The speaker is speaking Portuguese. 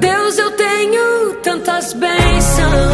Deus, eu tenho tantas bênçãos.